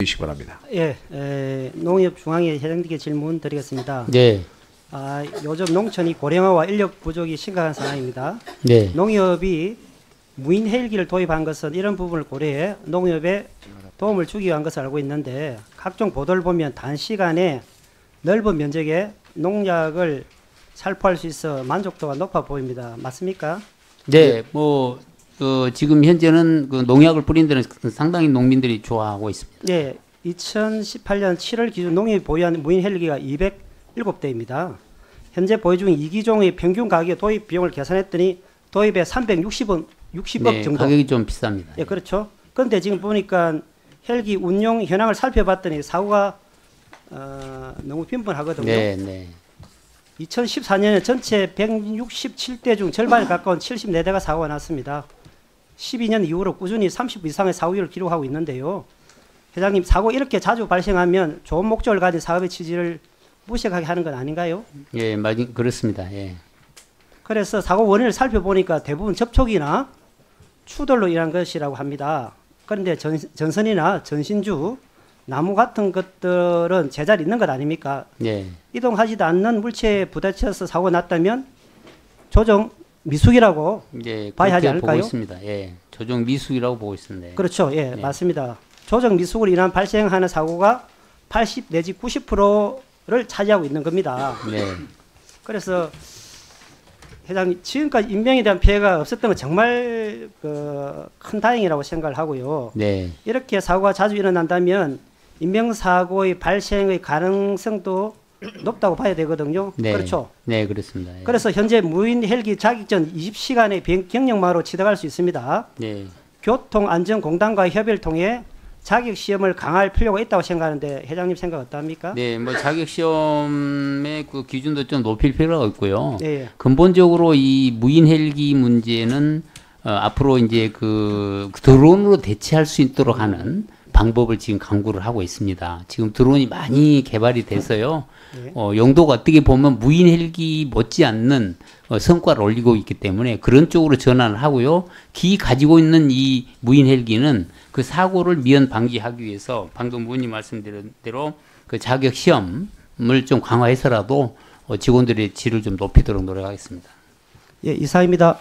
주시기 바랍니다. 예, 에, 농협중앙회 회장님께 질문 드리겠습니다. 네, 아, 요즘 농촌이 고령화와 인력 부족이 심각한 상황입니다. 네, 농협이 무인 헬기를 도입한 것은 이런 부분을 고려해 농협에 도움을 주기 위한 것을 알고 있는데 각종 보도를 보면 단시간에 넓은 면적의 농약을 살포할 수 있어 만족도가 높아 보입니다. 맞습니까? 네. 뭐 어, 지금 현재는 그 농약을 뿌린 데는 상당히 농민들이 좋아하고 있습니다. 네, 2018년 7월 기준 농협이 보유한 무인 헬기가 207대입니다. 현재 보유 중인 이기종의 평균 가격 도입 비용을 계산했더니 도입에 360원, 60억 네, 정도. 가격이 좀 비쌉니다. 예, 그렇죠. 그런데 지금 보니까 헬기 운용 현황을 살펴봤더니 사고가 어, 너무 빈번하거든요. 네, 네, 2014년에 전체 167대 중 절반에 가까운 74대가 사고가 났습니다. 12년 이후로 꾸준히 30 이상의 사고율을 기록하고 있는데요. 회장님, 사고 이렇게 자주 발생하면 좋은 목적을 가진 사업의 취지를 무색하게 하는 건 아닌가요? 예, 맞 그렇습니다. 예, 그래서 사고 원인을 살펴보니까 대부분 접촉이나 추돌로 인한 것이라고 합니다. 그런데 전, 전선이나 전신주, 나무 같은 것들은 제자리 있는 것 아닙니까? 예, 이동하지도 않는 물체에 부딪혀서 사고가 났다면 조정 미숙이라고 예, 봐야 하지 그렇게 보고 않을까요? 있습니다. 예, 조정 미숙이라고 보고 있습니다. 예. 그렇죠. 예, 네. 맞습니다. 조정 미숙으로 인한 발생하는 사고가 80 내지 90%를 차지하고 있는 겁니다. 네, 그래서 회장님 지금까지 인명에 대한 피해가 없었던 건 정말 그, 큰 다행이라고 생각을 하고요. 네, 이렇게 사고가 자주 일어난다면 인명 사고의 발생의 가능성도 높다고 봐야 되거든요. 네, 그렇죠. 네, 그렇습니다. 예. 그래서 현재 무인 헬기 자격전 20시간의 비행 경력마로 지도할 수 있습니다. 네, 교통안전공단과 협의를 통해 자격 시험을 강화할 필요가 있다고 생각하는데 회장님 생각 어떠합니까? 네, 뭐 자격 시험의 그 기준도 좀 높일 필요가 있고요. 예. 근본적으로 이 무인 헬기 문제는 어, 앞으로 이제 그 드론으로 대체할 수 있도록 하는 방법을 지금 강구를 하고 있습니다. 지금 드론이 많이 개발이 돼서요. 예. 어, 용도가 어떻게 보면 무인 헬기 못지않는 어, 성과를 올리고 있기 때문에 그런 쪽으로 전환을 하고요. 기 가지고 있는 이 무인 헬기는 그 사고를 미연 방지하기 위해서 방금 문님 말씀드린 대로 그 자격 시험을 좀 강화해서라도 어, 직원들의 질을 좀 높이도록 노력하겠습니다. 예, 이사입니다.